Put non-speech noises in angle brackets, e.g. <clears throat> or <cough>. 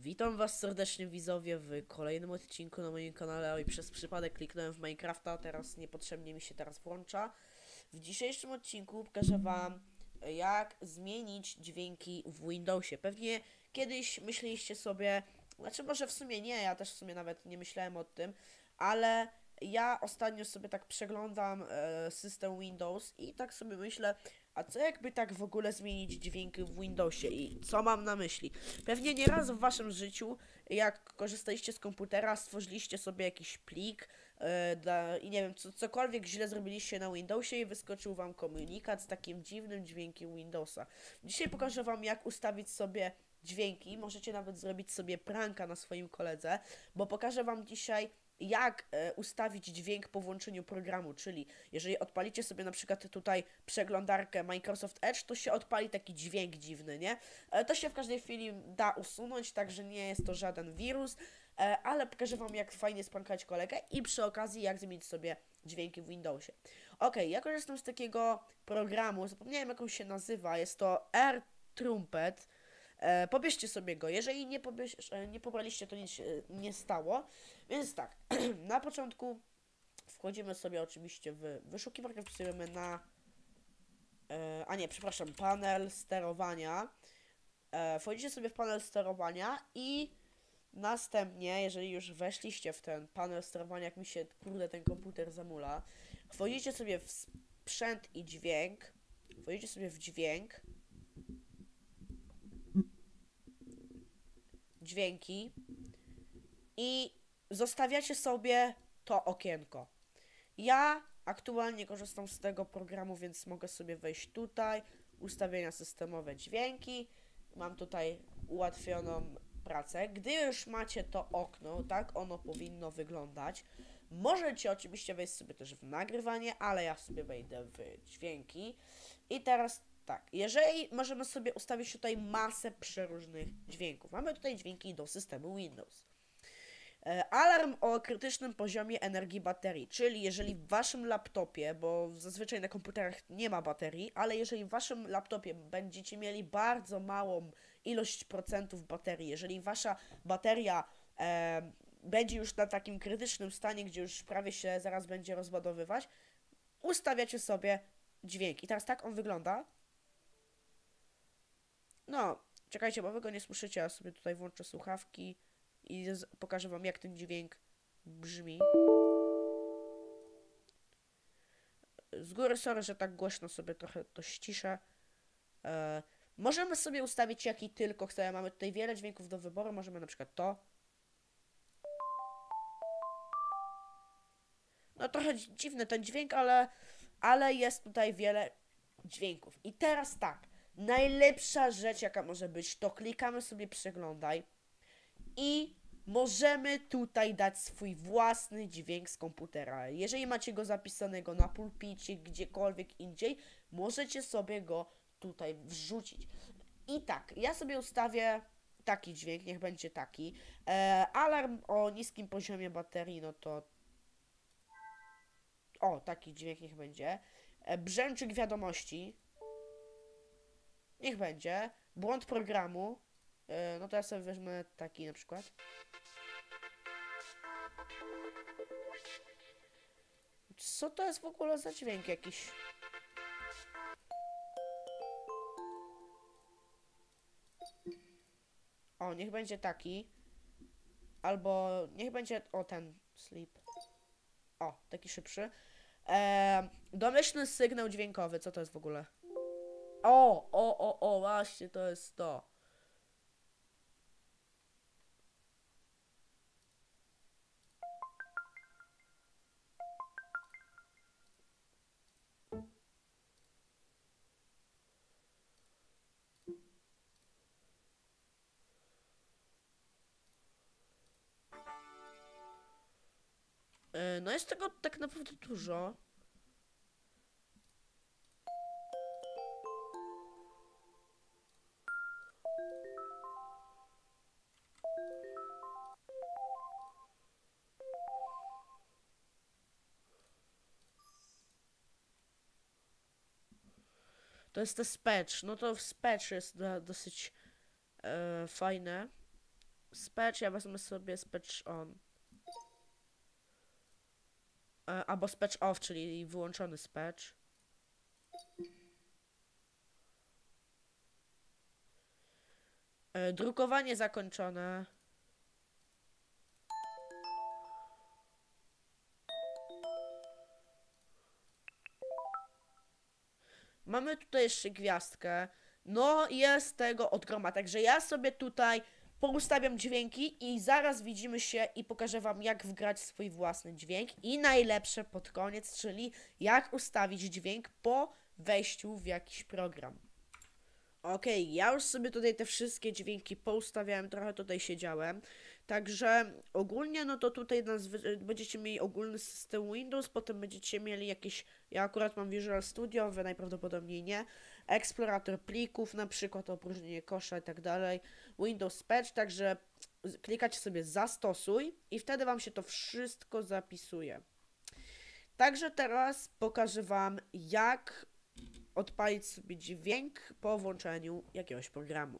Witam was serdecznie widzowie w kolejnym odcinku na moim kanale i przez przypadek kliknąłem w Minecrafta, teraz niepotrzebnie mi się teraz włącza. W dzisiejszym odcinku pokażę wam jak zmienić dźwięki w Windowsie. Pewnie kiedyś myśleliście sobie, znaczy może w sumie nie, ja też w sumie nawet nie myślałem o tym, ale ja ostatnio sobie tak przeglądam e, system Windows i tak sobie myślę, a co jakby tak w ogóle zmienić dźwięki w Windowsie i co mam na myśli? Pewnie nieraz w waszym życiu, jak korzystaliście z komputera, stworzyliście sobie jakiś plik e, dla, i nie wiem, co, cokolwiek źle zrobiliście na Windowsie i wyskoczył wam komunikat z takim dziwnym dźwiękiem Windowsa. Dzisiaj pokażę wam, jak ustawić sobie dźwięki. Możecie nawet zrobić sobie pranka na swoim koledze, bo pokażę wam dzisiaj jak e, ustawić dźwięk po włączeniu programu, czyli jeżeli odpalicie sobie na przykład tutaj przeglądarkę Microsoft Edge, to się odpali taki dźwięk dziwny, nie? E, to się w każdej chwili da usunąć, także nie jest to żaden wirus, e, ale pokażę Wam jak fajnie sprankać kolegę i przy okazji jak zmienić sobie dźwięki w Windowsie. Ok, ja korzystam z takiego programu, zapomniałem jak on się nazywa, jest to Air Trumpet, E, pobierzcie sobie go. Jeżeli nie, pobierz, e, nie pobraliście, to nic się nie stało. Więc tak, <clears throat> na początku wchodzimy sobie oczywiście w wyszukiwarkę, wpisujemy na... E, a nie, przepraszam, panel sterowania. E, wchodzicie sobie w panel sterowania i następnie, jeżeli już weszliście w ten panel sterowania, jak mi się, kurde, ten komputer zamula, wchodzicie sobie w sprzęt i dźwięk, wchodzicie sobie w dźwięk, dźwięki i zostawiacie sobie to okienko. Ja aktualnie korzystam z tego programu, więc mogę sobie wejść tutaj, ustawienia systemowe dźwięki. Mam tutaj ułatwioną pracę. Gdy już macie to okno, tak ono powinno wyglądać. Możecie oczywiście wejść sobie też w nagrywanie, ale ja sobie wejdę w dźwięki. I teraz tak, jeżeli możemy sobie ustawić tutaj masę przeróżnych dźwięków. Mamy tutaj dźwięki do systemu Windows. E, alarm o krytycznym poziomie energii baterii, czyli jeżeli w waszym laptopie, bo zazwyczaj na komputerach nie ma baterii, ale jeżeli w waszym laptopie będziecie mieli bardzo małą ilość procentów baterii, jeżeli wasza bateria e, będzie już na takim krytycznym stanie, gdzie już prawie się zaraz będzie rozładowywać, ustawiacie sobie dźwięk. I teraz tak on wygląda. No, czekajcie, bo wy go nie słyszycie, ja sobie tutaj włączę słuchawki i pokażę wam, jak ten dźwięk brzmi. Z góry sorry, że tak głośno sobie trochę to ściszę. E, możemy sobie ustawić jaki tylko chcemy. Mamy tutaj wiele dźwięków do wyboru. Możemy na przykład to. No trochę dziwny ten dźwięk, ale, ale jest tutaj wiele dźwięków. I teraz tak. Najlepsza rzecz, jaka może być, to klikamy sobie przeglądaj i możemy tutaj dać swój własny dźwięk z komputera. Jeżeli macie go zapisanego na pulpicie, gdziekolwiek indziej, możecie sobie go tutaj wrzucić. I tak, ja sobie ustawię taki dźwięk, niech będzie taki. E, alarm o niskim poziomie baterii, no to... O, taki dźwięk niech będzie. E, brzęczyk wiadomości. Niech będzie. Błąd programu. E, no to ja sobie weźmę taki na przykład. Co to jest w ogóle za dźwięk jakiś? O, niech będzie taki. Albo niech będzie, o ten, sleep. O, taki szybszy. Eee, domyślny sygnał dźwiękowy, co to jest w ogóle? O, o, o, o, właśnie to jest to. E, no jest tego tak naprawdę dużo. To jest specz. No to specz jest do, dosyć e, fajne. Specz, ja wezmę sobie Specz on. E, albo Specz off, czyli wyłączony Specz. E, drukowanie zakończone. Mamy tutaj jeszcze gwiazdkę. No, jest tego od groma. Także ja sobie tutaj poustawiam dźwięki i zaraz widzimy się i pokażę Wam, jak wgrać swój własny dźwięk. I najlepsze pod koniec, czyli jak ustawić dźwięk po wejściu w jakiś program. Okej, ja już sobie tutaj te wszystkie dźwięki poustawiałem, trochę tutaj siedziałem. Także ogólnie, no to tutaj nazwy, będziecie mieli ogólny system Windows, potem będziecie mieli jakieś, ja akurat mam Visual Studio, wy najprawdopodobniej nie, eksplorator plików, na przykład opróżnienie kosza i tak dalej, Windows Patch, także klikacie sobie zastosuj i wtedy wam się to wszystko zapisuje. Także teraz pokażę wam, jak odpalić sobie dźwięk po włączeniu jakiegoś programu.